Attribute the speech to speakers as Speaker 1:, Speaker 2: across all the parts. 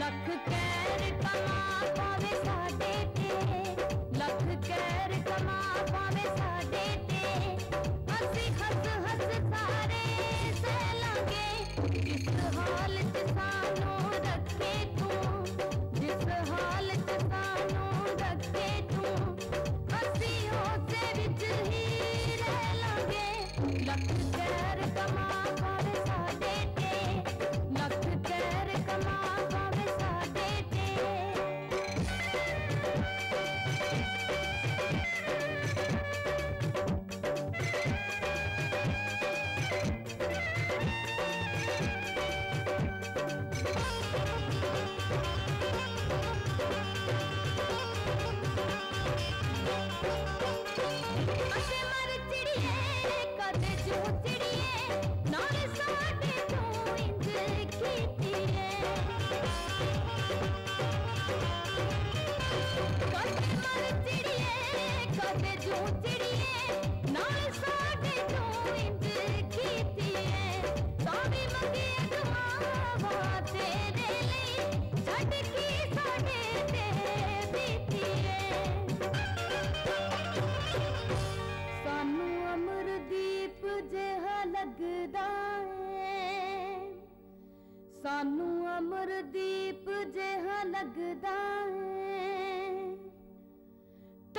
Speaker 1: लख कैर कमा ਸਾਨੂੰ ਅਮਰਦੀਪ ਜਿਹਾ ਲੱਗਦਾ ਹੈ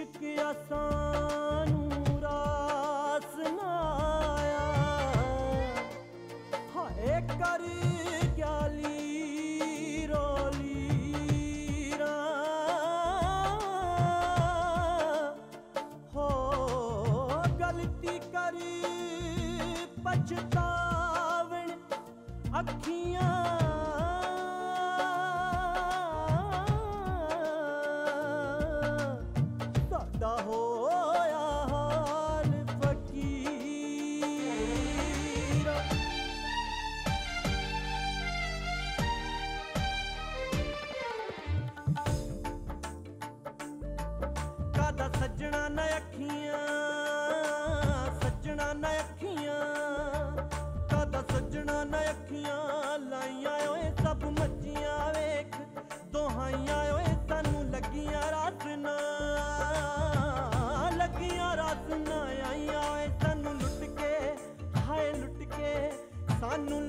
Speaker 2: ਇਸ਼ਕ ਆਸਾਂ ਨੂੰ ਰਾਸ ਨਾ ਹੋ ਗਲਤੀ ਕਰ ਪਛਤਾਵਣ ਅੱਖੀਆਂ ਸੱਜਣਾ ਨਾ ਅੱਖੀਆਂ ਲਾਈਆਂ ਓਏ, ਸਭ ਮੱਚੀਆਂ ਵੇਖ। ਦੋਹਾਈਆਂ ਓਏ, ਸਾਨੂੰ ਲੱਗੀਆਂ ਰਾਤ ਨਾ। ਲੱਗੀਆਂ ਰਾਤ ਨਾ ਆਈਆਂ ਓਏ, ਸਾਨੂੰ ਲੁੱਟ ਕੇ, ਹਾਏ ਲੁੱਟ ਕੇ, ਸਾਨੂੰ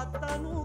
Speaker 2: i don't Tatanu.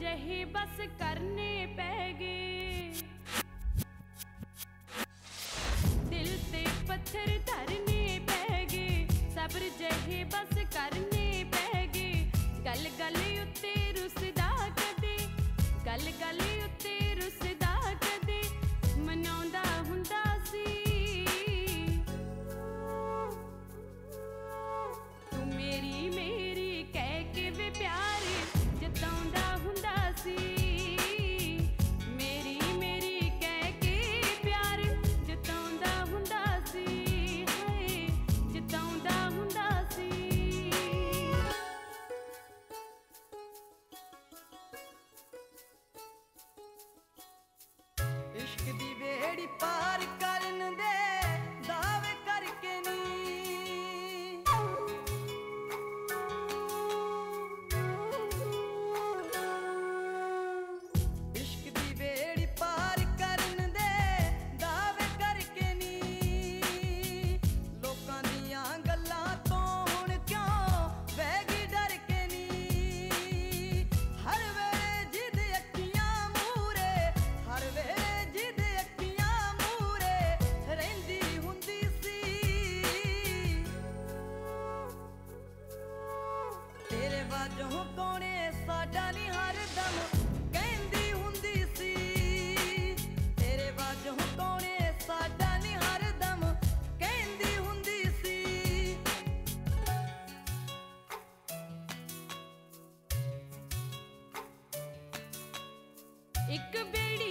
Speaker 2: जही बस करने ਸਾਡਾ ਨਹੀਂ ਹਰ ਦਮ
Speaker 3: ਕਹਿੰਦੀ ਸੀ। ਤੇਰੇ ਵਾਜੋਂ ਕੋਣੇ ਸਾਡਾ ਨਹੀਂ ਹਰ ਦਮ ਕਹਿੰਦੀ ਹੁੰਦੀ ਸੀ।
Speaker 4: ਇੱਕ ਬੇੜੀ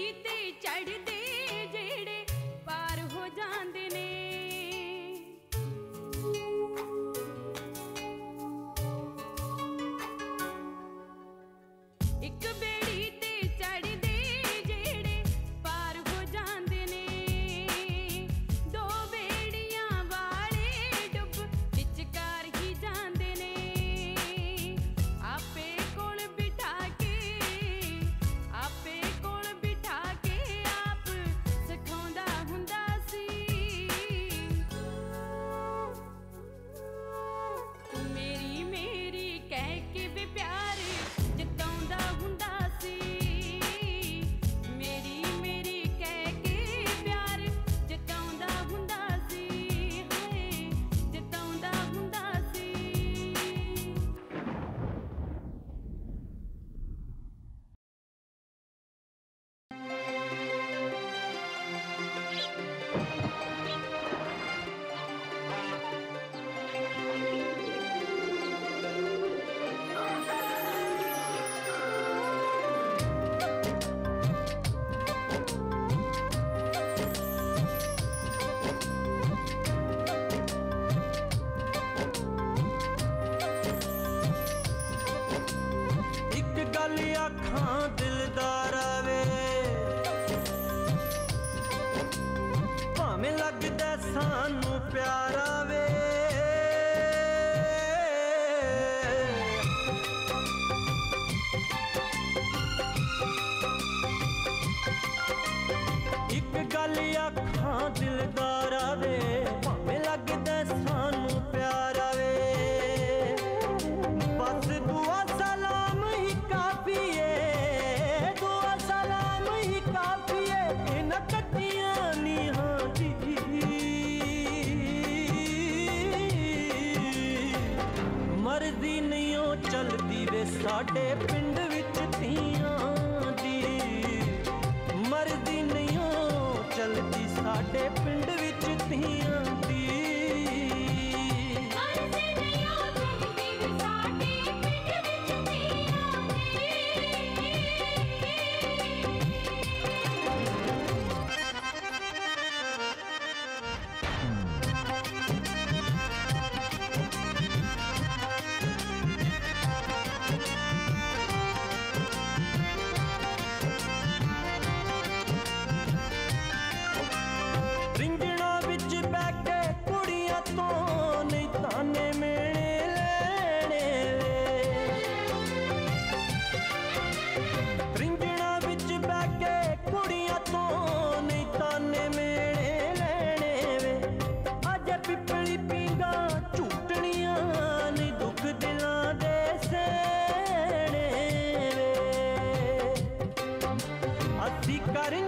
Speaker 2: आखा दिलदारा करें।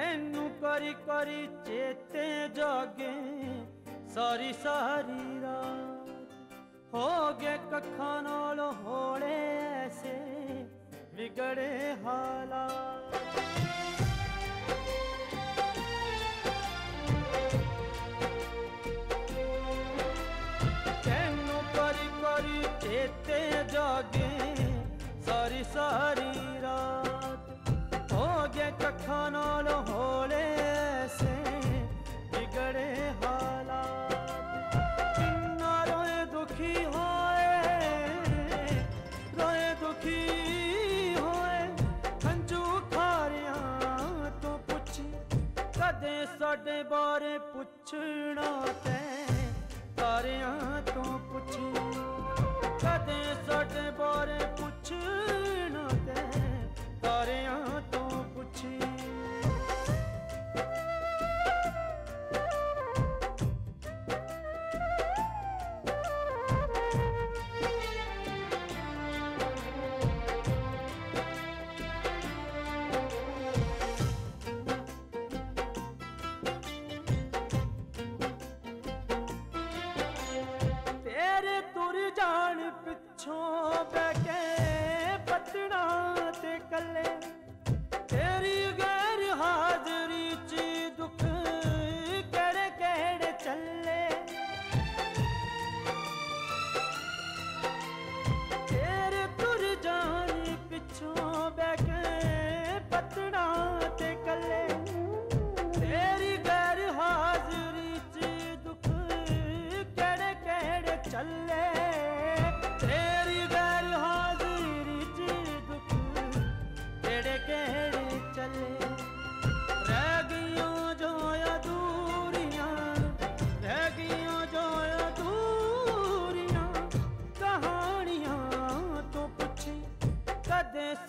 Speaker 2: ਤੈਨੂੰ
Speaker 5: ਕਰੀ ਕਰੀ ਚੇਤੇ ਜਾਗੇ, ਸਾਰੀ ਸਾਰੀ ਰਾਤ। ਹੋ ਗਏ ਕੱਖਾਂ ਨਾਲ ਹੋਲੇ ਐਸੇ ਵਿਗੜੇ ਹਾਲਾਤ। ਤੈਨੂੰ ਕਰੀ ਕਰੀ ਚੇਤੇ ਜਾਗੇ, ਸਾਰੀ ਸਾਰੀ ਰਾਤ ਹੋ ਗਏ ਕੱਖਾਂ ਨਾਲ ਹੋਲੇ ਐਸੇ ਵਿਗੜੇ ਹਾਲਾਤ ਕਿੰਨਾ ਰੋਏ ਦੁਖੀ ਹੋਏ ਰੋਏ ਦੁਖੀ ਹੋਏ ਹੰਝੂ ਖਾਰਿਆਂ ਤੋਂ ਪੁੱਛ ਕਦੇ ਸਾਡੇ ਬਾਰੇ ਪੁੱਛਣਾ ਤੈਂ ਤਾਰਿਆਂ ਤੋਂ ਪੁੱਛ ਕਦੇ ਸਾਡੇ ਬਾਰੇ ਪੁੱਛਣਾ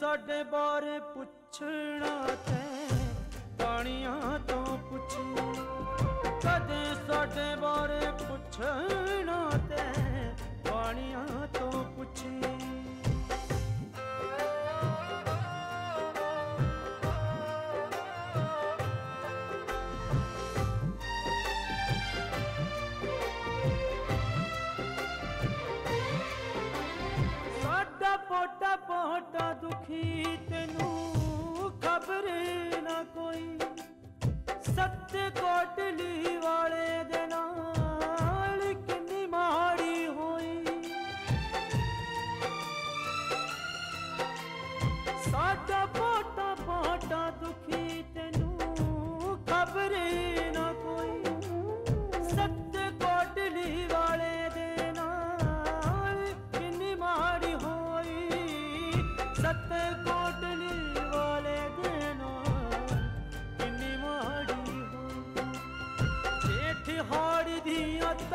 Speaker 5: ਸਾਡੇ ਬਾਰੇ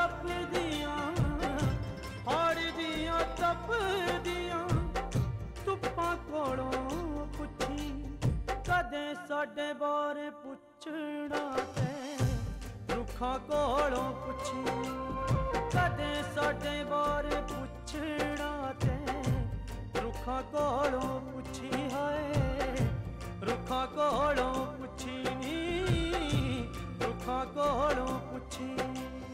Speaker 6: तप दिया, हार दिया, तप दिया। तुप्पा कोलों पुच्छी कदें साढ़े बारे पुछना ते रुखा कोलों पुच्छी कदें साढ़े बारे पुछना ते रुखा कोलों पुच्छी हाय रुखा को पुच्छी नी रुखा को पुछी।